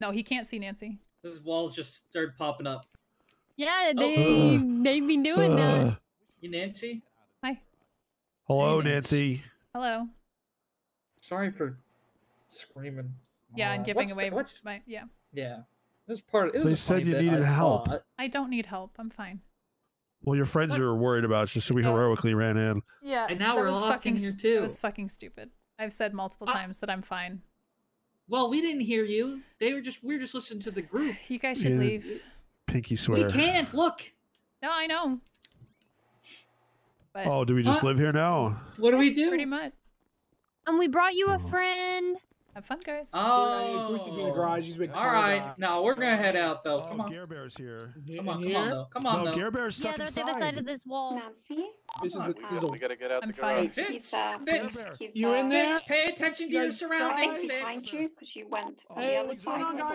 No, he can't see Nancy. His walls just started popping up. Yeah, Oh. they they be doing that. You Nancy? Hi. Hello, Hey, Nancy. Hello. Sorry for screaming. Yeah, Uh, and giving what's away The, what's my yeah. yeah? This part. It was They said you bit, needed I help. thought. I don't need help. I'm fine. Well, your friends What? are worried about you, so we Yeah. heroically ran in. Yeah. And now we're was locked in fucking here, too. That was fucking stupid. I've said multiple times that I'm fine. Well, we didn't hear you. They were just we were just listening to the group. You guys should Yeah. leave. Pinky swear. We can't look. No, I know. But Oh, do we just Huh? live here now? What do we do? pretty much. And we brought you a Oh. friend. Have fun, guys. Oh, Goosey been in the garage. He's been All right, now we're gonna head out though. Oh, Come on, Gare Bear's here. come on, come on though. Come on No, though. Gare Bear's Yeah, stuck they're on the other side of this wall. Nancy? This is Come the, this We, is the we gotta get out I'm the fine. garage. Fitz, He's, uh, Fitz, You in there? Fitz, pay attention to You your surroundings, guys? He's behind you because you went on Hey, the other what's going side. on, guys?